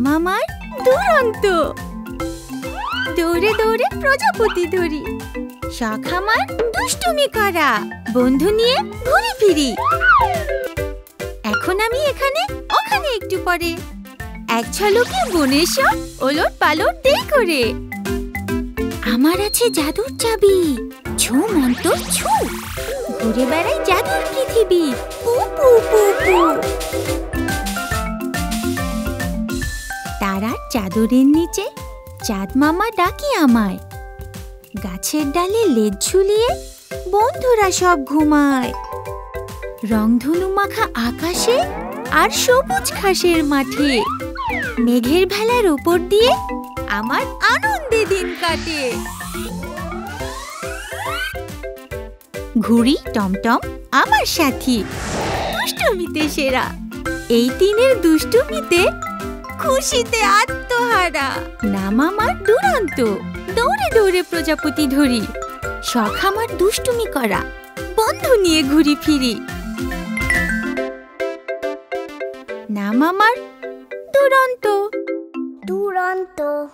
নাম দুরন্ত। দৌড়ে দৌড়ে প্রজাপতি ধরি। শখ আমার দুষ্টুমি করা। বন্ধু নিয়ে ঘুরি ফিরি। এখন আমি এখানে, ওখানে একটু পরে। এক ঝলকে বনের সব ওলট পালট দেই করে। আমার আছে জাদুর চাবি। ছু মন্ত ছু ঘুরে বেড়াই জাদুর পৃথিবী। পু পু পু। পু তারার চাদরের নিচে চাঁদ মামা ডাকি আমায়। গাছের ডালে লেজ ঝুলিয়ে বন্ধুরা সব ঘুমায়। রংধনু মাখা আকাশে আর সবুজ ঘাসের মাঠে। মেঘের ভেলার ওপর দিয়ে আমার আনন্দে দিন কাটে। ঘুড়ি, টমটম আমার সাথী। দুষ্টুমিতে সেরা। এই দিনের দুষ্টুমিতে খুশিতে আত্মহারা। নাম আমার দুরন্ত। দৌড়ে দৌড়ে প্রজাপতি ধরি। শখ আমার দুষ্টুমি করা। বন্ধু নিয়ে ঘুরি ফিরি। নাম আমার দুরন্ত। দুরন্ত।